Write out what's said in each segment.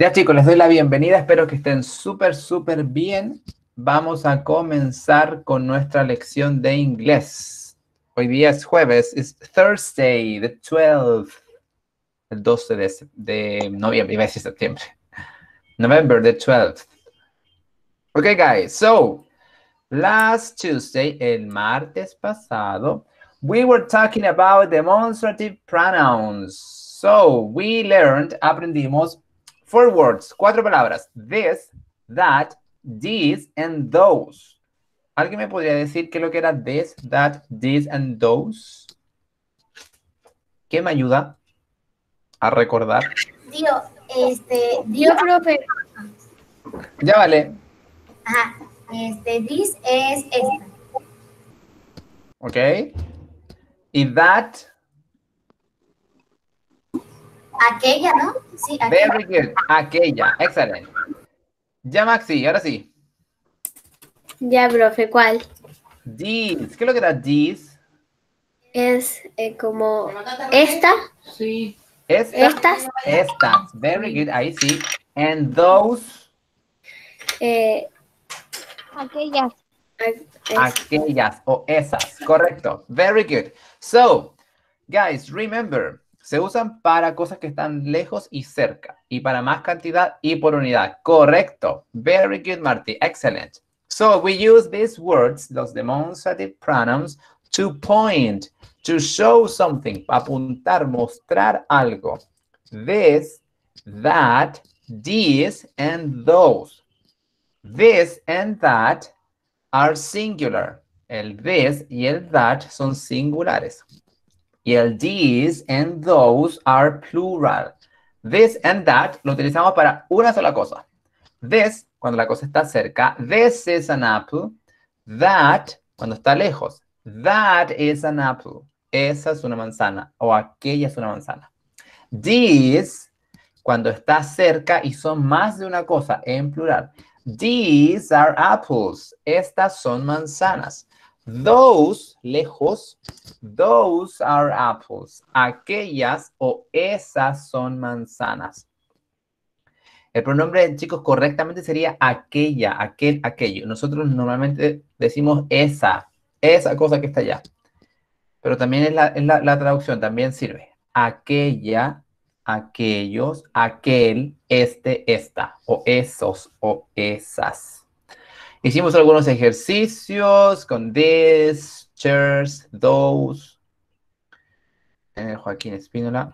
Ya chicos, les doy la bienvenida, espero que estén súper, súper bien. Vamos a comenzar con nuestra lección de inglés. Hoy día es jueves, es Thursday, the 12th, el 12 de, noviembre, iba a decir septiembre. November the 12th. Okay, guys, so last Tuesday, el martes pasado, we were talking about demonstrative pronouns. So we learned, aprendimos four words, cuatro palabras. This, that, these, and those. ¿Alguien me podría decir qué es lo que era this, that, these, and those? ¿Qué me ayuda a recordar? Dio, este, dio, profe. Ya vale. Ajá, este, this es esta. Ok. Y that, Aquella, ¿no? Sí, aquella. very good. Aquella, excelente. Ya Maxi, ahora sí. Ya, profe, ¿cuál? These, ¿qué es lo que era these? Es eh, como esta, Esta, estas, Estas, very good, ahí sí. And those, eh, Aquellas. aquellas o esas, correcto. Very good. So, guys, remember, se usan para cosas que están lejos y cerca, y para más cantidad y por unidad. Correcto. Very good, Marty. Excellent. So, we use these words, los demonstrative pronouns, to point, to show something, apuntar, mostrar algo. This, that, these, and those. This and that are singular. El this y el that son singulares. Y el these and those are plural. This and that lo utilizamos para una sola cosa. This, cuando la cosa está cerca. This is an apple. That, cuando está lejos. That is an apple. Esa es una manzana. O aquella es una manzana. These, cuando está cerca y son más de una cosa, en plural. These are apples. Estas son manzanas. Those, lejos, those are apples. Aquellas o esas son manzanas. El pronombre, chicos, correctamente sería aquella, aquel, aquello. Nosotros normalmente decimos esa, esa cosa que está allá. Pero también es la, es la- la traducción, también sirve. Aquella, aquellos, aquel, este, esta, o esos, o esas. Hicimos algunos ejercicios con this, chairs, those. Eh, Joaquín Espínola.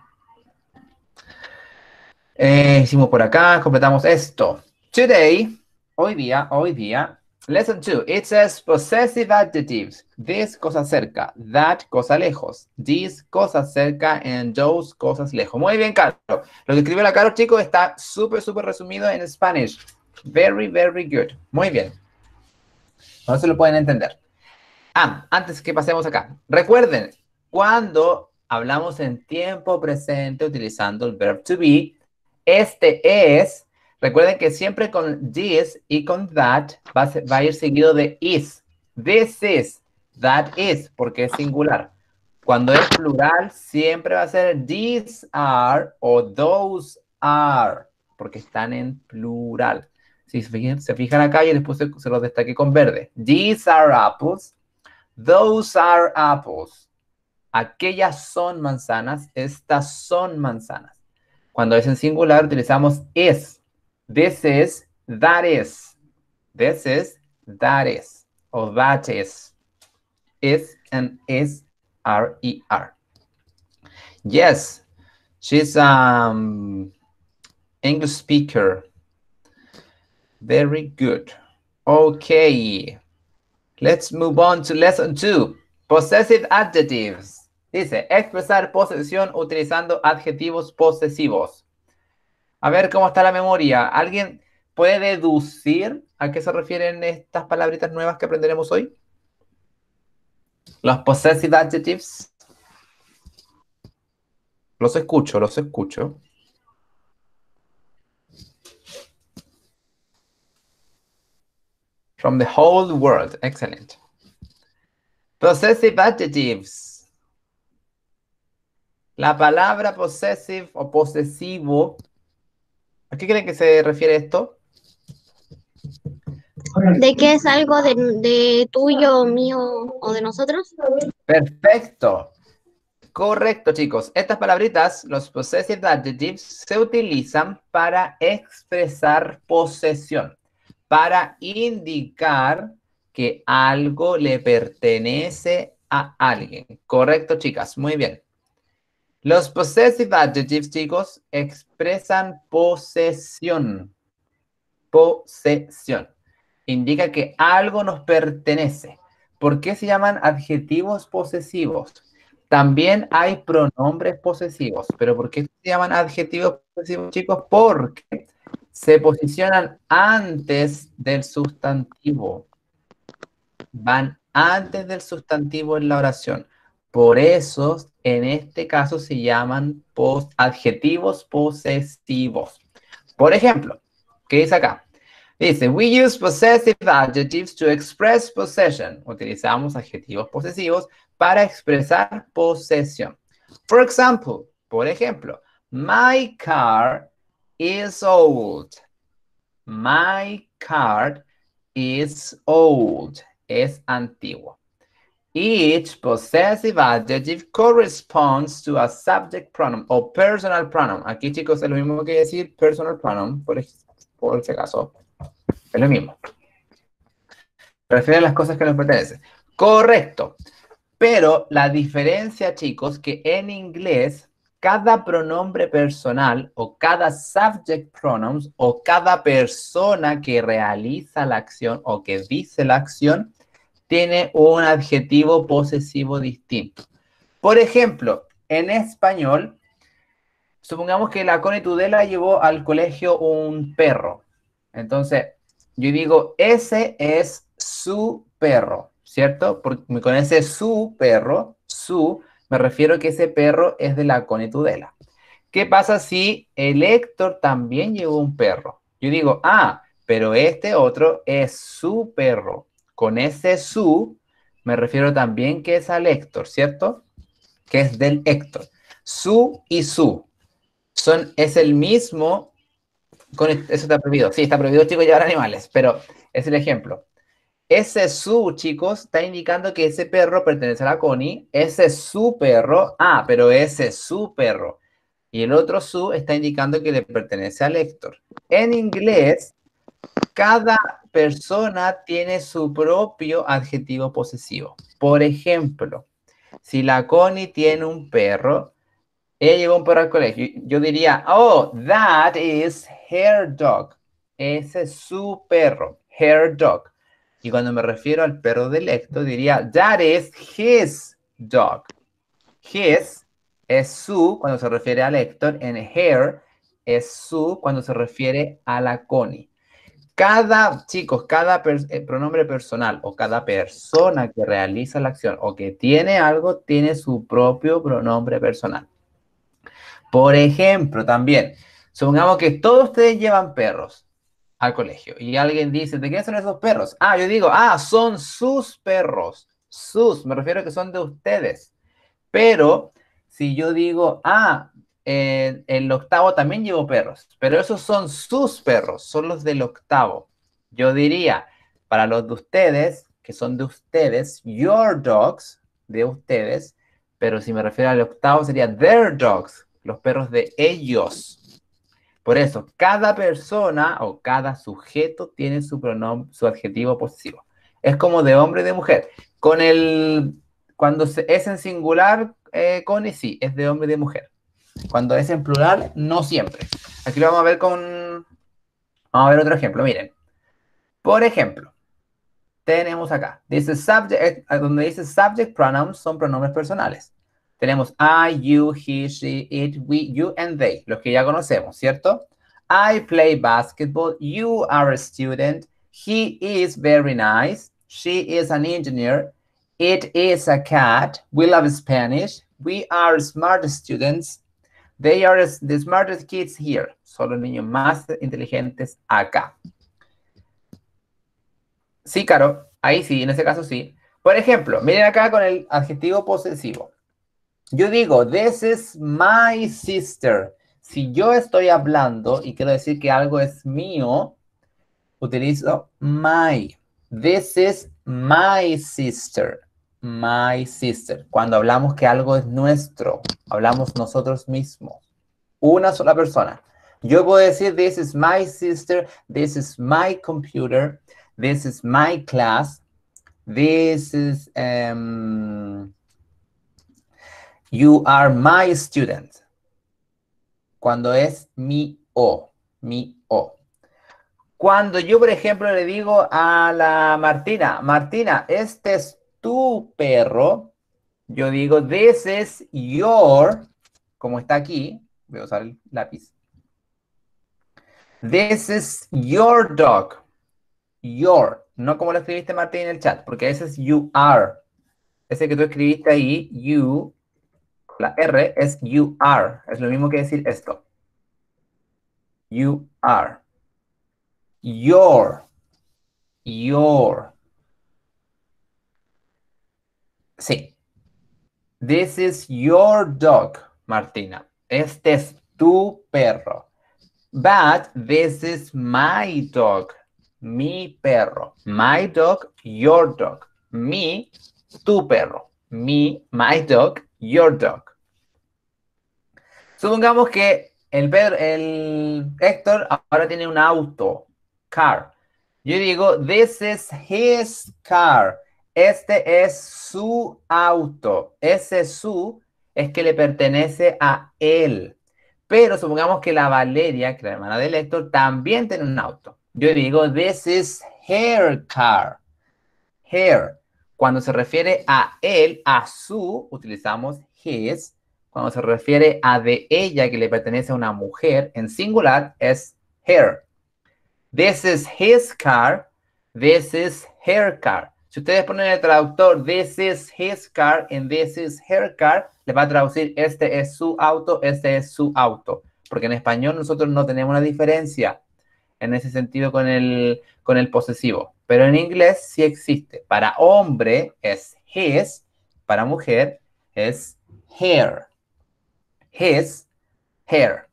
Eh, hicimos por acá, completamos esto. Today, hoy día, hoy día, lesson 2, it says possessive adjectives. This, cosa cerca. That, cosa lejos. These, cosas cerca. And those, cosas lejos. Muy bien, Carlos. Lo que escribió la Carlos, chicos, está súper, súper resumido en Spanish. Very, very good. Muy bien. No se lo pueden entender. Ah, antes que pasemos acá. Recuerden, cuando hablamos en tiempo presente utilizando el verb to be, este es, recuerden que siempre con this y con that va a, va a ir seguido de is. This is, that is, porque es singular. Cuando es plural, siempre va a ser these are o those are, porque están en plural. Si se fijan, se fijan acá, y después se, se los destaqué con verde. These are apples. Those are apples. Aquellas son manzanas. Estas son manzanas. Cuando es en singular, utilizamos is. This is, that is. This is, that is. O that is. Is and is, are, er. Yes, she's um English speaker. Very good. Okay. Let's move on to lesson two. Possessive adjectives. Dice, expresar posesión utilizando adjetivos posesivos. A ver cómo está la memoria. ¿Alguien puede deducir a qué se refieren estas palabritas nuevas que aprenderemos hoy? Los possessive adjectives. Los escucho, los escucho. From the whole world. Excellent. Possessive adjectives. La palabra possessive o posesivo ¿A qué creen que se refiere esto? ¿De qué es algo de, de tuyo, mío o de nosotros? Perfecto. Correcto, chicos. Estas palabritas, los possessive adjectives, se utilizan para expresar posesión, para indicar que algo le pertenece a alguien. Correcto, chicas. Muy bien. Los possessive adjectives, chicos, expresan posesión. Posesión. Indica que algo nos pertenece. ¿Por qué se llaman adjetivos posesivos? También hay pronombres posesivos, pero ¿por qué se llaman adjetivos posesivos, chicos? Porque se posicionan antes del sustantivo. Van antes del sustantivo en la oración. Por eso, en este caso, se llaman adjetivos posesivos. Por ejemplo, ¿qué dice acá? Dice, we use possessive adjectives to express possession. Utilizamos adjetivos posesivos para expresar posesión. For example, por ejemplo, my car is old. My car is old. Es antiguo. Each possessive adjective corresponds to a subject pronoun o personal pronoun. Aquí, chicos, es lo mismo que decir personal pronoun, por, por caso. Es lo mismo. Refiere las cosas que nos pertenecen. Correcto. Pero la diferencia, chicos, que en inglés cada pronombre personal o cada subject pronouns o cada persona que realiza la acción o que dice la acción tiene un adjetivo posesivo distinto. Por ejemplo, en español, supongamos que la Connie Tudela llevó al colegio un perro. Entonces, yo digo, ese es su perro. ¿cierto? Porque con ese su perro, su, me refiero que ese perro es de la conetudela. ¿Qué pasa si el Héctor también llevó un perro? Yo digo, ah, pero este otro es su perro. Con ese su, me refiero también que es al Héctor, ¿cierto? Que es del Héctor. Su y su. Son, es el mismo. Con, eso está prohibido. Sí, está prohibido, chicos, llevar animales, pero es el ejemplo. Ese su, chicos, está indicando que ese perro pertenece a la Connie. Ese es su perro. Ah, pero ese es su perro. Y el otro su está indicando que le pertenece al Héctor. En inglés, cada persona tiene su propio adjetivo posesivo. Por ejemplo, si la Connie tiene un perro, ella lleva un perro al colegio. Yo diría, oh, that is her dog. Ese es su perro, her dog. Y cuando me refiero al perro de Lecto, diría, that is his dog. His es su cuando se refiere a Héctor, en her es su cuando se refiere a la Connie. Cada, chicos, cada eh, pronombre personal o cada persona que realiza la acción o que tiene algo, tiene su propio pronombre personal. Por ejemplo, también, supongamos que todos ustedes llevan perros al colegio y alguien dice, ¿de quién son esos perros? Ah, yo digo, ah, son sus perros. Sus, me refiero a que son de ustedes. Pero si yo digo, ah, el octavo también llevo perros, pero esos son sus perros, son los del octavo. Yo diría, para los de ustedes, que son de ustedes, your dogs, de ustedes, pero si me refiero al octavo sería their dogs, los perros de ellos. Por eso, cada persona o cada sujeto tiene su pronombre, su adjetivo posesivo. Es como de hombre y de mujer. Con el, cuando es en singular, eh, con y sí, es de hombre y de mujer. Cuando es en plural, no siempre. Aquí lo vamos a ver con, vamos a ver otro ejemplo. Miren, por ejemplo, tenemos acá, dice subject, eh, donde dice subject pronouns son pronombres personales. Tenemos I, you, he, she, it, we, you, and they, los que ya conocemos, ¿cierto? I play basketball. You are a student. He is very nice. She is an engineer. It is a cat. We love Spanish. We are smart students. They are the smartest kids here. Son los niños más inteligentes acá. Sí, Caro. Ahí sí, en ese caso sí. Por ejemplo, miren acá con el adjetivo posesivo. Yo digo, this is my sister. Si yo estoy hablando y quiero decir que algo es mío, utilizo my. This is my sister. My sister. Cuando hablamos que algo es nuestro, hablamos nosotros mismos. Una sola persona. Yo puedo decir, this is my sister, this is my computer, this is my class, this is, um, you are my student. Cuando es mi o, mi o. Cuando yo, por ejemplo, le digo a la Martina, Martina, este es tu perro, yo digo, this is your, como está aquí, voy a usar el lápiz. This is your dog. Your. No como lo escribiste, Martín, en el chat, porque ese es you are. Ese que tú escribiste ahí, you, la R es you are. Es lo mismo que decir esto. You are. Your. Your. Sí. This is your dog, Martina. Este es tu perro. But this is my dog. Mi perro. My dog, your dog. Mi, tu perro. Mi, my dog, your dog. Supongamos que el, Pedro, el Héctor ahora tiene un auto, car. Yo digo, this is his car. Este es su auto. Ese su es que le pertenece a él. Pero supongamos que la Valeria, que la hermana del Héctor, también tiene un auto. Yo digo, this is her car. Her. Cuando se refiere a él, a su, utilizamos his. Cuando se refiere a de ella, que le pertenece a una mujer, en singular, es her. This is his car. This is her car. Si ustedes ponen el traductor, this is his car and this is her car, le va a traducir, este es su auto, este es su auto. Porque en español nosotros no tenemos una diferencia en ese sentido con el, con el posesivo. Pero en inglés sí existe. Para hombre es his, para mujer es hair. His, hair.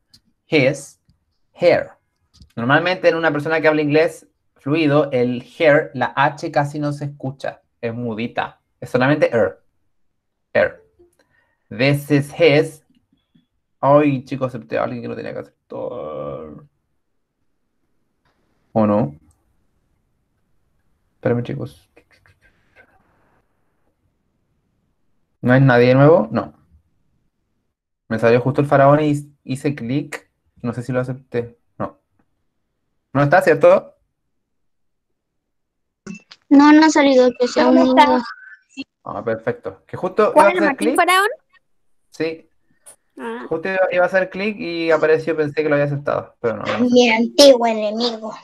His, hair. Normalmente en una persona que habla inglés fluido, el hair, la H casi no se escucha. Es mudita. Es solamente er. Er. This is his. Ay, chicos, acepté a alguien que no tenía que aceptar. ¿O no? Espérame, chicos. ¿No hay nadie nuevo? No. Me salió justo el faraón y hice clic. No sé si lo acepté. No. ¿No está, cierto? No, no ha salido que sea un ¿Dónde está? Ah, perfecto. Que justo iba a ¿Cuál, hacer. Faraón? Sí, Ah, justo iba, iba a hacer clic y apareció, pensé que lo había aceptado, pero no. no. Mi antiguo enemigo.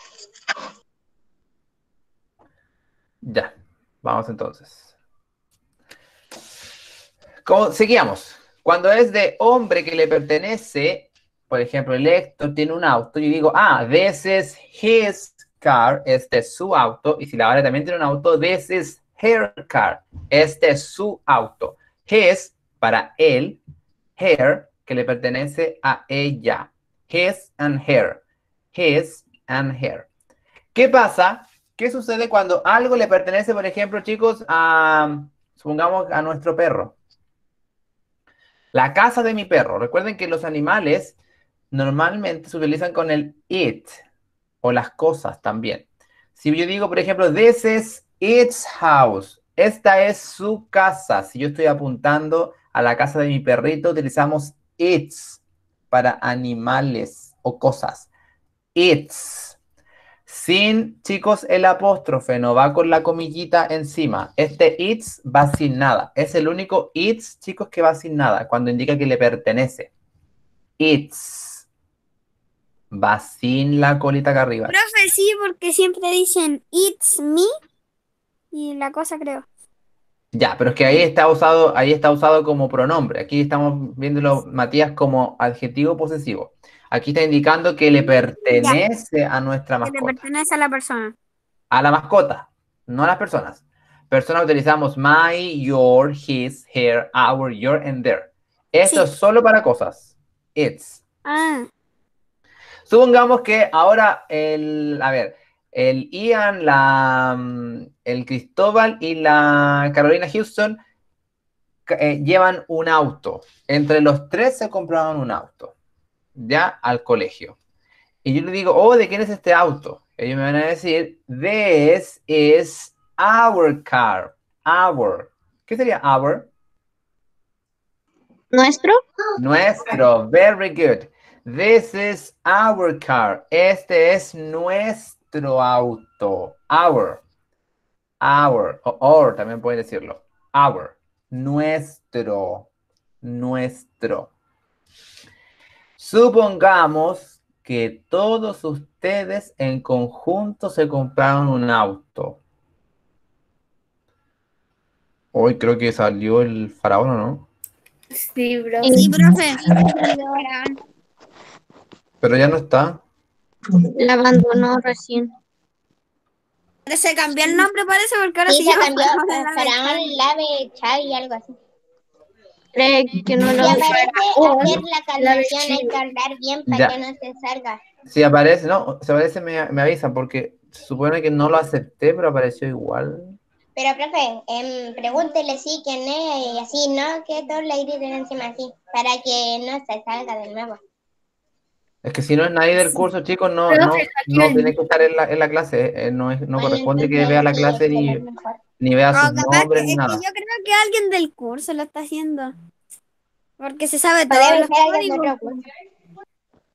Ya, vamos entonces. Seguíamos. Cuando es de hombre que le pertenece, por ejemplo, el Héctor tiene un auto, yo digo, ah, this is his car, este es su auto, y si la Vale también tiene un auto, this is her car, este es su auto. His, para él, her, que le pertenece a ella. His and her. His and her. ¿Qué pasa? ¿Qué sucede cuando algo le pertenece, por ejemplo, chicos, a, supongamos, a nuestro perro? La casa de mi perro. Recuerden que los animales normalmente se utilizan con el it o las cosas también. Si yo digo, por ejemplo, this is its house. Esta es su casa. Si yo estoy apuntando a la casa de mi perrito, utilizamos its para animales o cosas. Its. Sin, chicos, el apóstrofe no va con la comillita encima. Este its va sin nada. Es el único its, chicos, que va sin nada, cuando indica que le pertenece. Its. Va sin la colita acá arriba. Profe, sí, porque siempre dicen it's me y la cosa creo. Ya, pero es que ahí está usado, ahí está usado como pronombre. Aquí estamos viéndolo, Matías, como adjetivo posesivo. Aquí está indicando que le pertenece a nuestra Que le mascota. pertenece a la persona. A la mascota, no a las personas. Personas utilizamos my, your, his, her, our, your, and their. Esto Sí. es solo para cosas. It's. Ah, Supongamos que ahora el, a ver, el Ian, la, mm, el Cristóbal y la Carolina Houston eh, llevan un auto. Entre los tres se compraron un auto, ya al colegio. Y yo le digo, oh, ¿de quién es este auto? Ellos me van a decir, this is our car. Our. ¿Qué sería our? ¿Nuestro? Nuestro, very good. This is our car. Este es nuestro auto. Our. Our. O or también pueden decirlo. Our. Nuestro. Nuestro. Supongamos que todos ustedes en conjunto se compraron un auto. Hoy creo que salió el faraón, ¿o ¿no? Sí, bro. sí, profe. Pero ya no está. La abandonó recién. Se cambió el nombre, parece, porque ahora Sí, se se llama cambió Faraón Faraón, Lave, Chavi, algo así. Cree que no Y lo aparece Oh, hacer la que hablar bien para Ya. que no se salga. Si aparece, no, si aparece me, me avisan porque se supone que no lo acepté, pero apareció igual. Pero, profe, em, pregúntele sí quién es y así, ¿no? Que todos le griten encima así, para que no se salga de nuevo. Es que si no es nadie del curso, chicos, no, no, no tiene que estar en la, en la clase. eh, no, es, no Bueno, corresponde que vea la clase ni, mejor. Ni vea O sus capaz que, nombres es ni que nada. yo creo que alguien del curso lo está haciendo. Porque se sabe todos los códigos.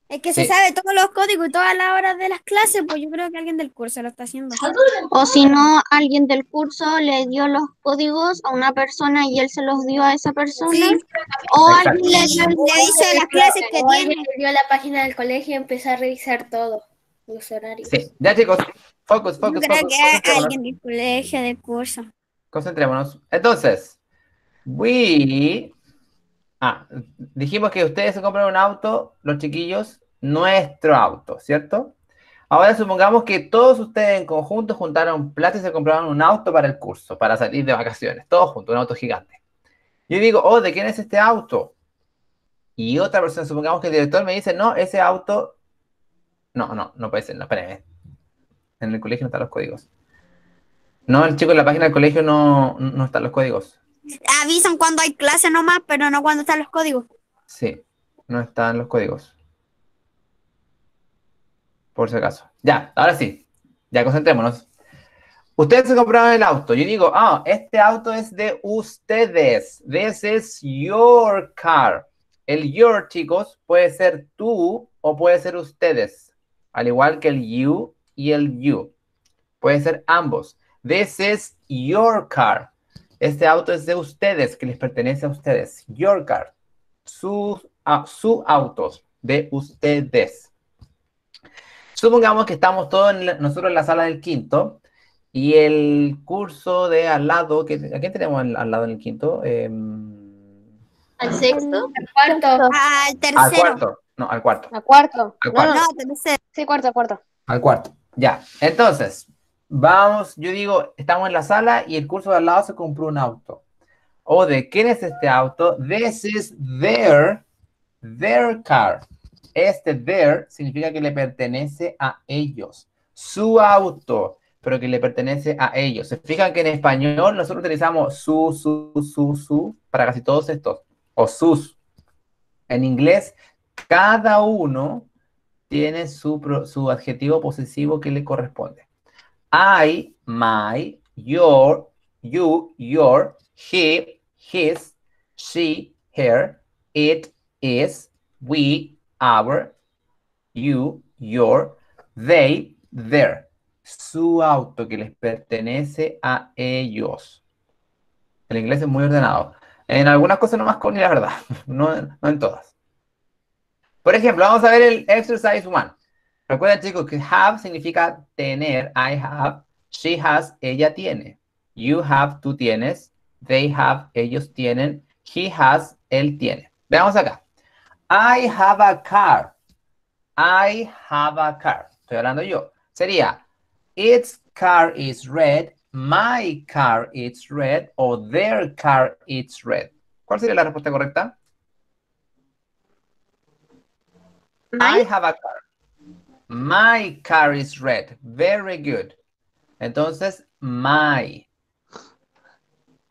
Es que se sabe todos los códigos y todas las horas de las clases, pues yo creo que alguien del curso lo está haciendo. O si no, alguien del curso le dio los códigos a una persona y él se los dio a esa persona. Sí. O Exacto. alguien le le dice las clases que O tiene. alguien dio la página del colegio y empezó a revisar todo, los horarios. Sí, ya chicos, focus, Yo focus, creo focus. que alguien del colegio, del curso. concentrémonos. Entonces, we. Ah, dijimos que ustedes se compran un auto, los chiquillos, nuestro auto, ¿cierto? Ahora supongamos que todos ustedes en conjunto juntaron plata y se compraron un auto para el curso, para salir de vacaciones, todos juntos, un auto gigante. Yo digo, oh, ¿de quién es este auto? Y otra persona, supongamos que el director me dice, no, ese auto. No, no, no puede ser, no, espérame. En el colegio no están los códigos. No, el chico en la página del colegio no, no están los códigos. Avisan cuando hay clase nomás, pero no cuando están los códigos. Sí, no están los códigos. Por si acaso. Ya, ahora sí. Ya concentrémonos. Ustedes se compraron el auto. Yo digo, ah, este auto es de ustedes. This is your car. El your, chicos, puede ser tú o puede ser ustedes. Al igual que el you y el you. Puede ser ambos. This is your car. Este auto es de ustedes, que les pertenece a ustedes. Your car. Sus a- su autos de ustedes. Supongamos que estamos todos en la- nosotros en la sala del quinto y el curso de al lado, que, ¿a quién tenemos al, al lado en el quinto? Em, al sexto. Cuarto. Al al tercero. cuarto. No, al cuarto. Al cuarto. no, No, tercero. sí, cuarto, cuarto. Al cuarto. Ya. Entonces, vamos, yo digo, estamos en la sala y el curso de al lado se compró un auto. O de quién es este auto? This is their, their car. Este their significa que le pertenece a ellos. Su auto, pero que le pertenece a ellos. Se fijan que en español nosotros utilizamos su, su, su, su para casi todos estos. O sus. En inglés, cada uno tiene su, su adjetivo posesivo que le corresponde. I, my, your, you, your, he, his, she, her, it, is, we, our, you, your, they, their. Su auto que les pertenece a ellos. El inglés es muy ordenado. En algunas cosas nomás con la verdad, no, no en todas. Por ejemplo, vamos a ver el exercise one. Recuerden, chicos, que have significa tener. I have. She has, ella tiene. You have, tú tienes. They have, ellos tienen. He has, él tiene. Veamos acá. I have a car. I have a car. Estoy hablando yo. Sería, its car is red. My car is red. O their car is red. ¿Cuál sería la respuesta correcta? I have a car. My car is red. Very good. Entonces, my.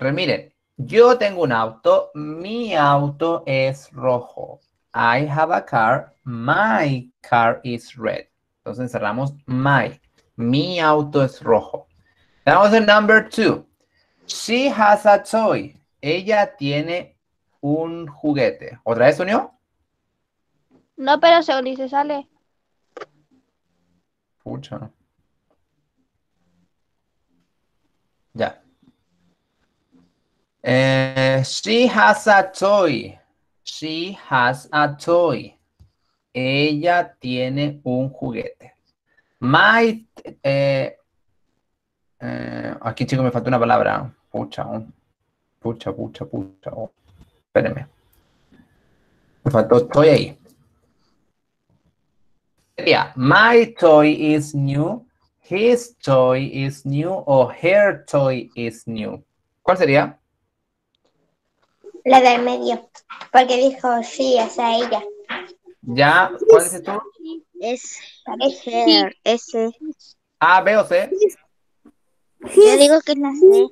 Remiren, yo tengo un auto. Mi auto es rojo. I have a car. My car is red. Entonces cerramos my. Mi auto es rojo. Vamos al number two. She has a toy. Ella tiene un juguete. ¿Otra vez unió? No, pero según dice sale. Pucha. Ya. Eh, she has a toy. She has a toy. Ella tiene un juguete. My. eh, eh, aquí, chicos, me faltó una palabra. Pucha. Pucha, pucha, pucha. oh. Espérenme. Me faltó toy ahí. Sería, my toy is new, his toy is new, o her toy is new. ¿Cuál sería? La del medio. Porque dijo sí, o sea, ella. Ya, ¿cuál dices tú? es her, S. A, B o C. Yo digo que es la C.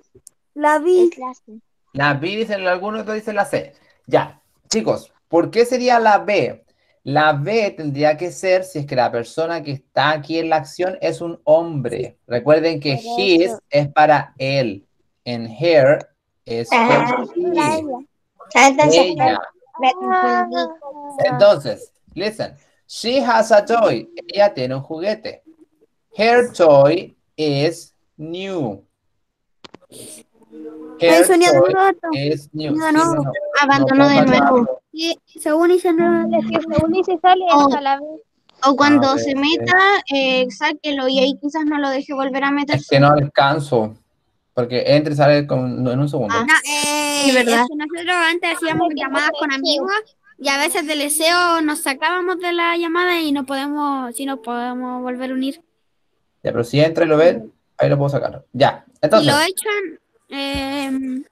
La. Es la C. La B dicen algunos, otros dicen la C. Ya, chicos, ¿por qué sería la B? La B tendría que ser si es que la persona que está aquí en la acción es un hombre. Recuerden que his es para él. En her es Ah. Ah, Ella. confundí. Entonces, listen. She has a toy. Ella tiene un juguete. Her toy is new. Her Eso ni de toy nuevo. is new. No, no. no, no. Abandono de nuevo. Sí, según dice no. Es que según dice sale Oh. es a la vez. O cuando A se ver. meta, eh, sáquelo y ahí quizás no lo deje volver a meter. Es que no alcanzo. Porque entra y sale con- en un segundo. Ah. No, eh, Sí, ¿verdad? es que nosotros antes hacíamos llamadas con amigos y a veces del deseo nos sacábamos de la llamada y no podemos, si no podemos volver a unir. Ya, pero si entra y lo ve, ahí lo puedo sacar. Ya. Entonces, lo echan, eh,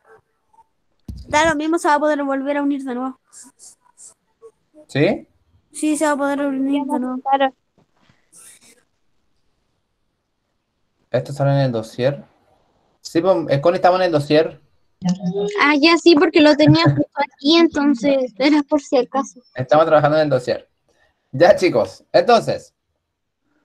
da lo mismo, se va a poder volver a unir de nuevo. ¿sí? Sí, se va a poder unir de nuevo. Claro. Esto sale en el dossier. Sí, pues, eh, Connie estaba en el dossier. Ah, ya sí, porque lo tenía justo aquí, entonces era por si acaso. Estamos trabajando en el dossier. Ya, chicos. Entonces,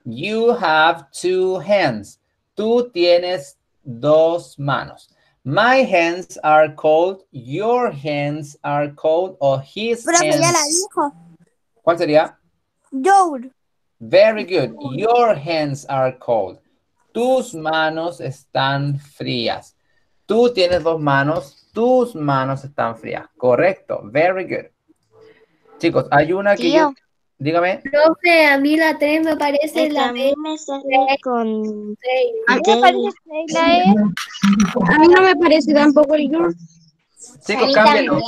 you have two hands. Tú tienes dos manos. My hands are cold. Your hands are cold. O his Profe, ya la hands. dijo. ¿Cuál sería? Joe. Very good. Your hands are cold. Tus manos están frías. Tú tienes dos manos. Tus manos están frías. Correcto. Very good. Chicos, hay una que yo... Dígame. Profe, a mí la 3 me parece la B. me sale con... A mí me parece la E. A mí no me parece tampoco el your. Chicos, cámbienlo.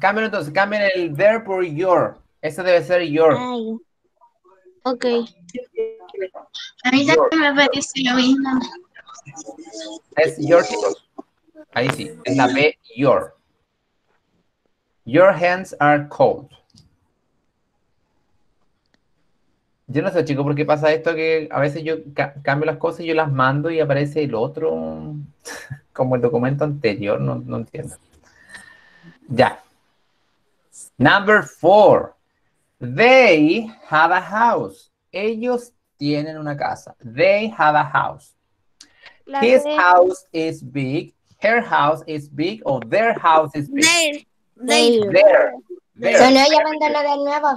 Cámbienlo entonces. Cambien el there por your. Ese debe ser your. Ay. Ok. A mí también me parece lo mismo. Es your, chicos. Ahí sí. Es la B, your. Your hands are cold. Yo no sé, chicos, por qué pasa esto que a veces yo ca- cambio las cosas y yo las mando y aparece el otro como el documento anterior. No, no entiendo. Ya. Number four. They have a house. Ellos tienen una casa. They have a house. La His D. house is big. Her house is big. Or their house is big. There. There. Sonó y abandono de nuevo.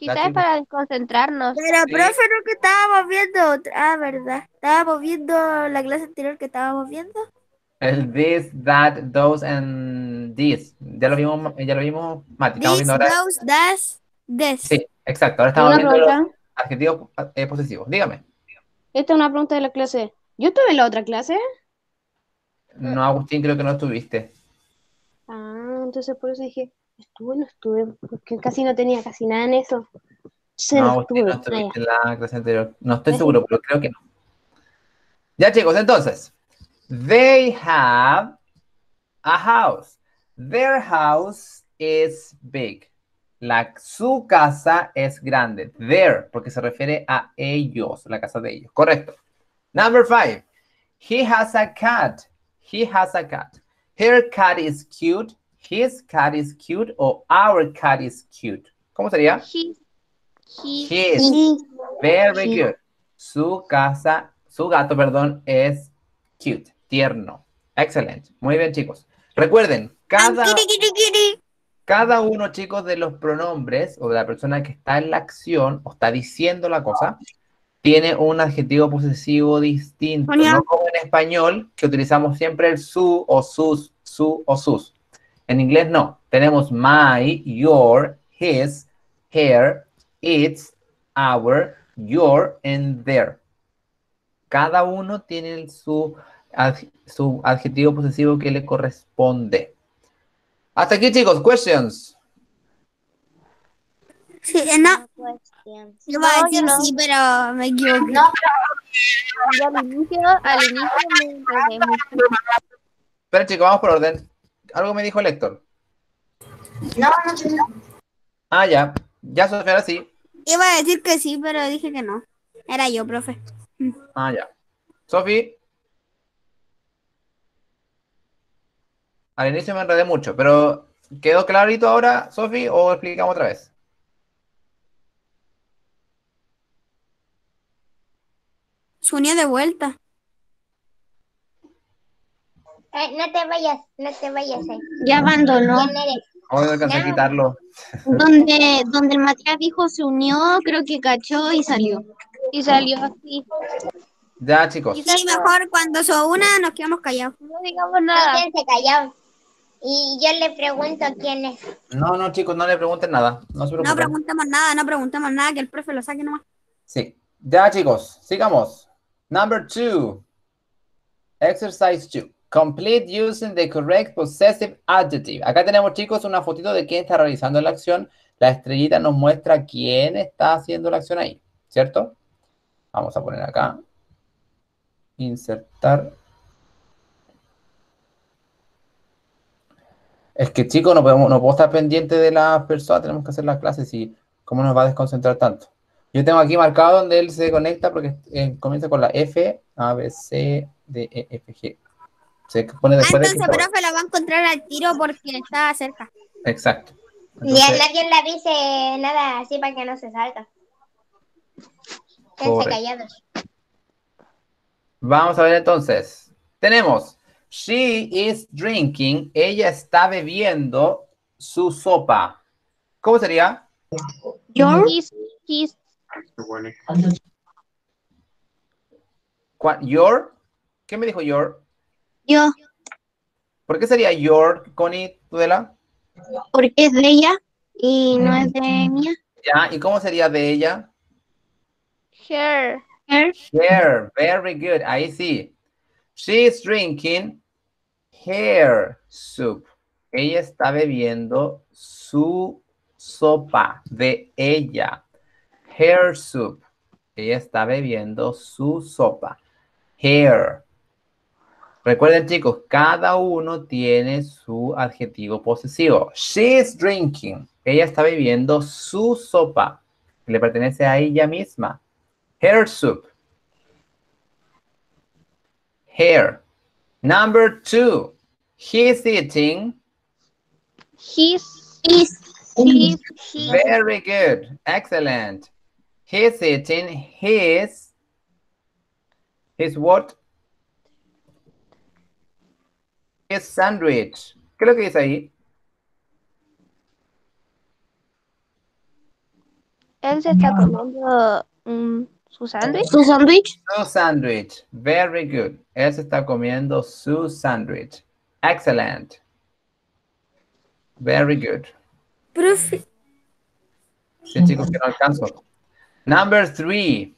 Quizás es para desconcentrarnos. Pero, Sí. profe, no que estábamos viendo otra. Ah, verdad. Estábamos viendo la clase anterior que estábamos viendo. El this, that, those, and this. Ya lo vimos, ya lo vimos, Mati. Estamos This, viendo ahora. those, das, this. Sí, exacto. Ahora estamos viendo los adjetivos eh, posesivos. Dígame. Esta es una pregunta de la clase. ¿Yo estuve en la otra clase? No, Agustín, creo que no estuviste. Ah, entonces por eso dije, ¿estuve no estuve? Porque casi no tenía casi nada en eso. No, no no estuve. Estuviste en la clase anterior. No estoy seguro, pero creo que no. Ya, chicos, entonces. They have a house. Their house is big. La, su casa es grande. Their, porque se refiere a ellos, la casa de ellos. Correcto. Number five. He has a cat. He has a cat. Her cat is cute. His cat is cute. O our cat is cute. ¿Cómo sería? He, he, His. Very good. Su casa, su gato, perdón, es cute, tierno. Excelente. Muy bien, chicos. Recuerden, cada, cada uno, chicos, de los pronombres o de la persona que está en la acción o está diciendo la cosa, tiene un adjetivo posesivo distinto. No como en español, que utilizamos siempre el su o sus, su o sus. En inglés no. Tenemos my, your, his, her, its, our, your, and their. Cada uno tiene su, ad- su adjetivo posesivo que le corresponde. Hasta aquí, chicos. Questions. Sí, eh, no, yo iba a decir sí, pero me equivoqué. yo al inicio, al inicio me enredé mucho. Espera, chicos, vamos por orden. Algo me dijo el Héctor. No, no. Ah, ya. Ya, Sofía, ahora sí. Iba a decir que sí, pero dije que no. Era yo, profe. Ah, ya. Sofi. Al inicio me enredé mucho, pero ¿quedó clarito ahora, Sofi, o explicamos otra vez? Se unió de vuelta. Ay, no te vayas, no te vayas. Ya abandonó. ¿Quién eres? Hoy no alcancé a quitarlo. Donde, donde el Matías dijo se unió, creo que cachó y salió. Y salió así. Ya, chicos. Sí, mejor cuando se una nos quedamos callados. No digamos nada. Quédense callados. Y yo le pregunto quién es. No, no, chicos, no le pregunten nada. No se No preguntemos nada, no preguntemos nada, que el profe lo saque nomás. Sí. Ya, chicos, sigamos. Number two. Exercise two. Complete using the correct possessive adjective. Acá tenemos, chicos, una fotito de quién está realizando la acción. La estrellita nos muestra quién está haciendo la acción ahí, ¿cierto? Vamos a poner acá. Insertar. Es que, chicos, no podemos, no puedo estar pendiente de las personas, tenemos que hacer las clases y cómo nos va a desconcentrar tanto. Yo tengo aquí marcado donde él se conecta porque eh, comienza con la F, A, B, C, D, E, F, G. Se pone Ah, después del entonces, pizarrón. profe, la va a encontrar al tiro porque está cerca. Exacto. Y a Entonces, nadie le dice nada así para que no se salga. Quédense callados. vamos a ver entonces. Tenemos, she is drinking, ella está bebiendo su sopa. ¿Cómo sería? Your, he's, ¿Cuál- Your? ¿Qué me dijo your? Yo, ¿Por qué sería your, Connie Tudela? porque es de ella y no es de mía. Ya, ¿y cómo sería de ella? her, Her, Hair, very good. Ahí sí. She is drinking hair soup. Ella está bebiendo su sopa de ella. Hair soup. Ella está bebiendo su sopa. Hair. Recuerden, chicos, cada uno tiene su adjetivo posesivo. She is drinking. Ella está bebiendo su sopa. que Le pertenece a ella misma. Hair soup. Hair. Number two. He's eating. he's, is, he's, he, Very good. Excellent. He's eating his. His what? His sandwich. ¿Qué es lo que dice ahí? él se está comiendo mm, su sándwich. su sándwich. Su sandwich. Very good. Él se está comiendo su sandwich. Excellent. Very good. Profe, Sí, chicos, que no alcanzo. Number three.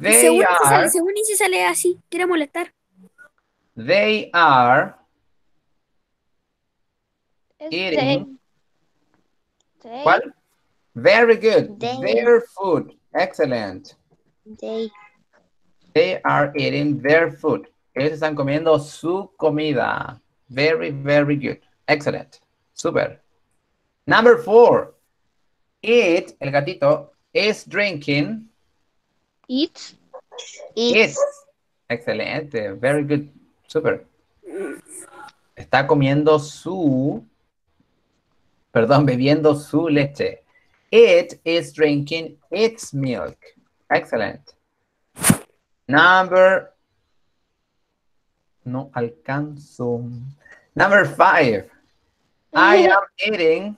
They según are, sale, según y si sale así, quiere molestar. they are Es eating. they- ¿Cuál? Very good. They- Their food. Excellent. They. They are eating their food. Ellos están comiendo su comida. Very, very good. Excellent. Super. Number four. It, el gatito, is drinking. It's. It's. Excelente. Very good. Super. Está comiendo su. Perdón, bebiendo su leche. It is drinking its milk. Excellent. Number. No alcanzo. Number five. I am eating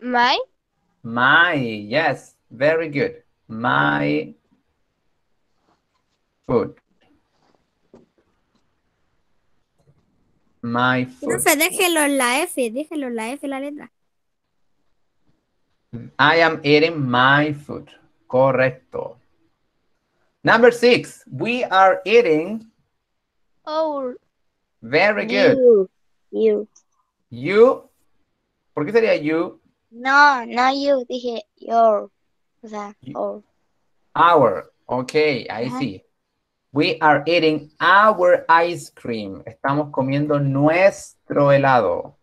My. my. Yes, very good. My food. My food. Profe, déjelo en la F, déjelo en la F la letra. I am eating my food. Correcto. Number six. We are eating. Our. Very good. You. You. You. ¿Por qué sería you? No, no you, dije your. O sea, You- or. Our. Okay, I Ajá. see. We are eating our ice cream. Estamos comiendo nuestro helado.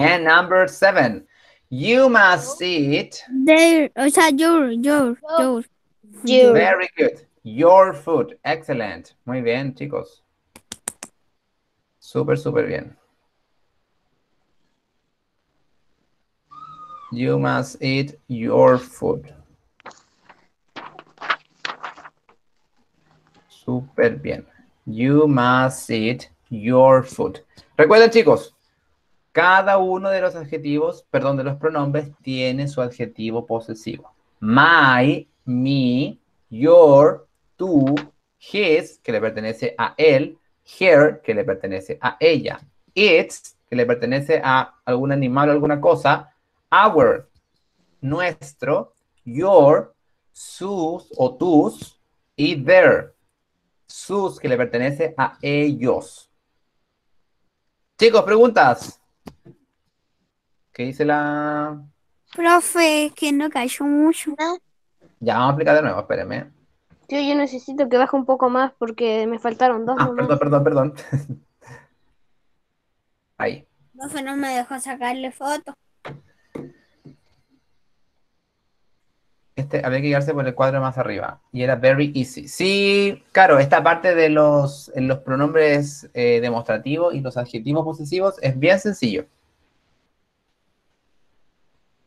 And number seven. You must eat. There, o sea, your, your, your. You. Very good. Your food. Excellent. Muy bien, chicos. Súper, súper bien. You must eat your food. Súper bien. You must eat your food. Recuerden, chicos, cada uno de los adjetivos, perdón, de los pronombres tiene su adjetivo posesivo. My, me, your, tu, his, que le pertenece a él, her, que le pertenece a ella, its, que le pertenece a algún animal o alguna cosa, our, nuestro, your, sus o tus, y their, sus, que le pertenece a ellos. Chicos, preguntas. ¿Qué dice la...? Profe, que no cayó mucho. Ya, vamos a explicar de nuevo, espérenme. Tío, yo necesito que baje un poco más porque me faltaron dos Ah, nomás. perdón, perdón, perdón. Ahí. Profe, no me dejó sacarle foto. Este, había que guiarse por el cuadro más arriba. Y era very easy. Sí, claro, esta parte de los, los pronombres eh, demostrativos y los adjetivos posesivos es bien sencillo.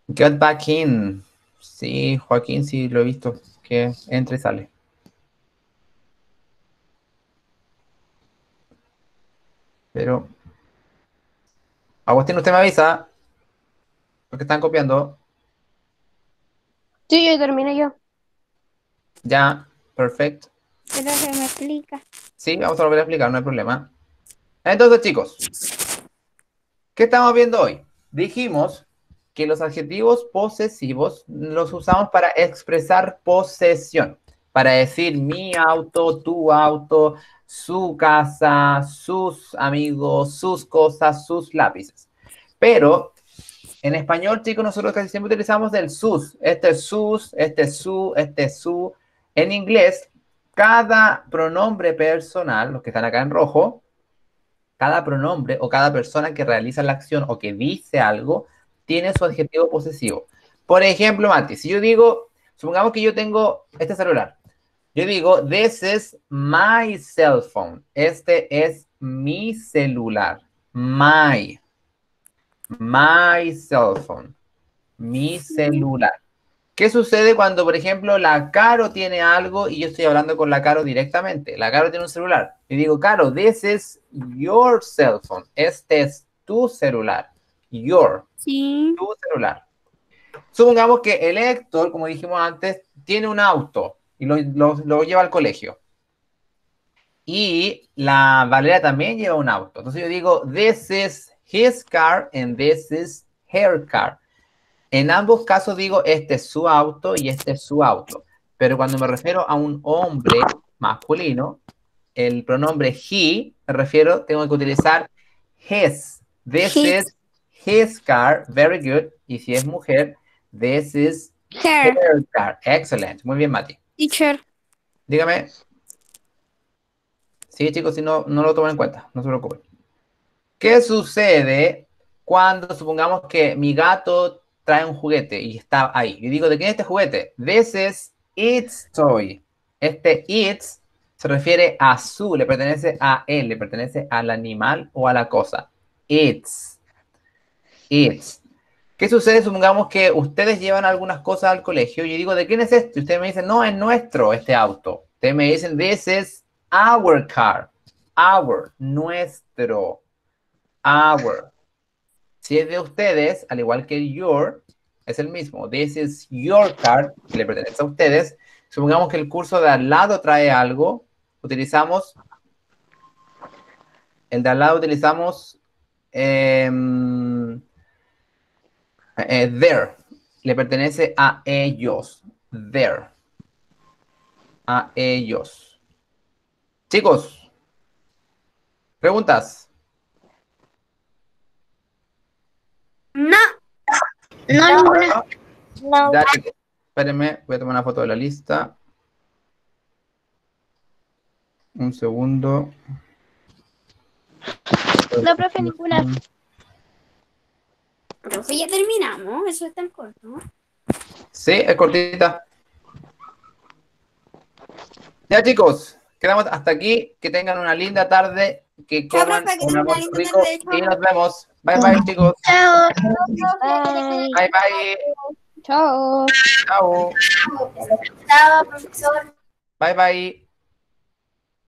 Get back in. Sí, Joaquín, sí, lo he visto. Que entra y sale. Pero. Agustín, usted me avisa. Porque están copiando. Sí, yo terminé yo. Ya, perfecto. Pero que me explica. Sí, vamos a volver a explicar, no hay problema. Entonces, chicos, ¿qué estamos viendo hoy? Dijimos que los adjetivos posesivos los usamos para expresar posesión, para decir mi auto, tu auto, su casa, sus amigos, sus cosas, sus lápices. Pero en español, chicos, nosotros casi siempre utilizamos el sus. Este es sus, este es su, este es su. En inglés, cada pronombre personal, los que están acá en rojo, cada pronombre o cada persona que realiza la acción o que dice algo, tiene su adjetivo posesivo. Por ejemplo, Mati, si yo digo, supongamos que yo tengo este celular. Yo digo, this is my cell phone. Este es mi celular. My. My cell phone. Mi celular. ¿Qué sucede cuando, por ejemplo, la Caro tiene algo y yo estoy hablando con la Caro directamente? La Caro tiene un celular. Y digo, Caro, this is your cell phone. Este es tu celular. Your, Sí. tu celular. Supongamos que el Héctor, como dijimos antes, tiene un auto y lo, lo- lo lleva al colegio. Y la Valeria también lleva un auto. Entonces yo digo, this is his car and this is her car. En ambos casos digo, este es su auto y este es su auto. Pero cuando me refiero a un hombre masculino, el pronombre he, me refiero, tengo que utilizar his. This His. is his car. Very good. Y si es mujer, this is Her, her car. Excellent. Muy bien, Mati. teacher. Dígame. Sí, chicos, si no, no lo toman en cuenta, no se preocupen. ¿Qué sucede cuando supongamos que mi gato trae un juguete y está ahí. Yo digo, ¿de quién es este juguete? This is its toy. Este its se refiere a su, le pertenece a él, le pertenece al animal o a la cosa. Its. Its. ¿Qué sucede? Supongamos que ustedes llevan algunas cosas al colegio y yo digo, ¿de quién es esto? Y ustedes me dicen, no, es nuestro este auto. Ustedes me dicen, this is our car. Our, nuestro. Our. Si es de ustedes, al igual que your, es el mismo. This is your car, que le pertenece a ustedes. Supongamos que el curso de al lado trae algo. Utilizamos, el de al lado utilizamos em, eh, their. Le pertenece a ellos. Their. A ellos. Chicos, preguntas. No, No, ninguna. No. Ya, chicos, espérenme, voy a tomar una foto de la lista. Un segundo. No, profe, ninguna. profe, ya terminamos. Eso es tan corto. ¿no? Sí, es cortita. Ya, chicos, quedamos hasta aquí. Que tengan una linda tarde. Que Chao, coman profe, que un rico. Y nos vemos. Bye, bye, chicos. Chao. Bye. Bye. Chao. Chao. Chao, profesor. Bye, bye.